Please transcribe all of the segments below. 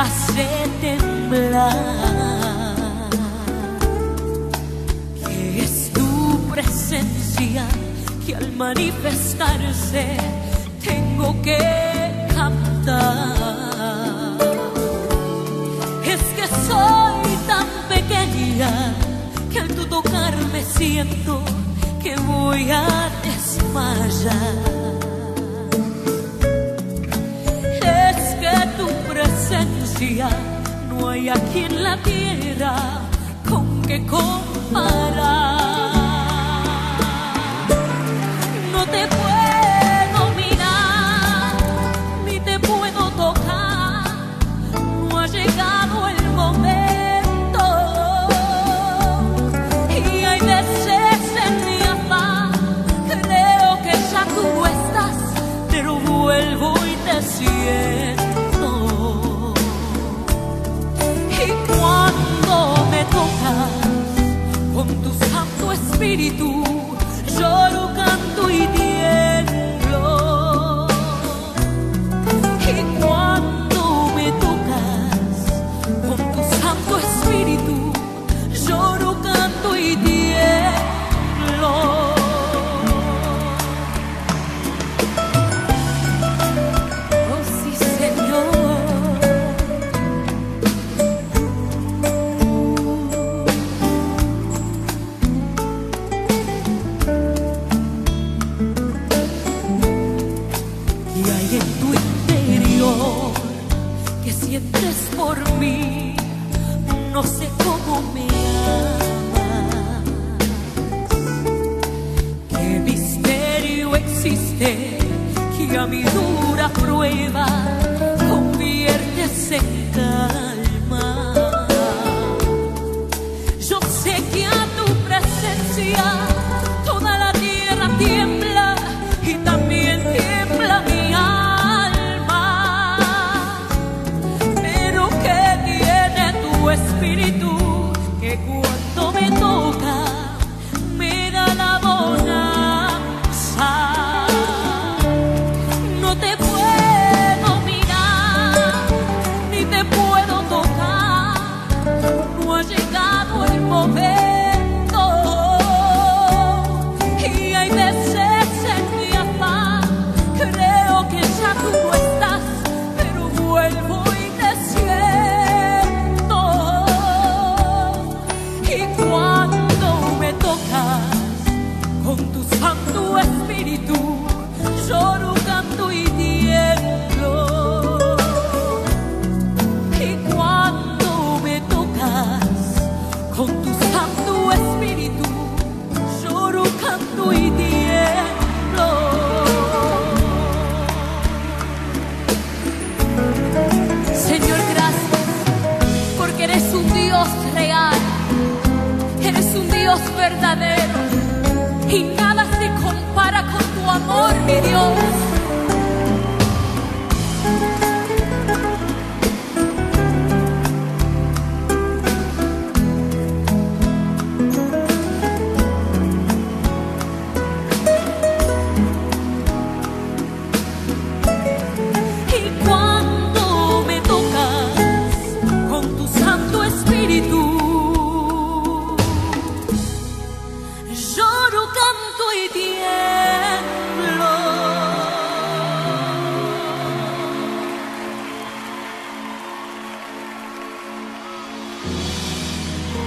hace temblar. Que es tu presencia que al manifestarse tengo que cantar. Es que soy tan pequeña que al tu tocarme siento que voy a desmayar. No hay aquí en la tierra con que comparar. Espíritu, lloro, canto y que sientes por mí, no sé cómo me amas. Qué misterio existe que a mi dura prueba conviertes en calma. Espíritu, lloro, canto y tiemblo. Y cuando me tocas con tu Santo Espíritu, lloro, canto y tiemblo. Señor, gracias, porque eres un Dios real, eres un Dios verdadero, y nada se compara con tu amor, mi Dios.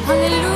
Hallelujah.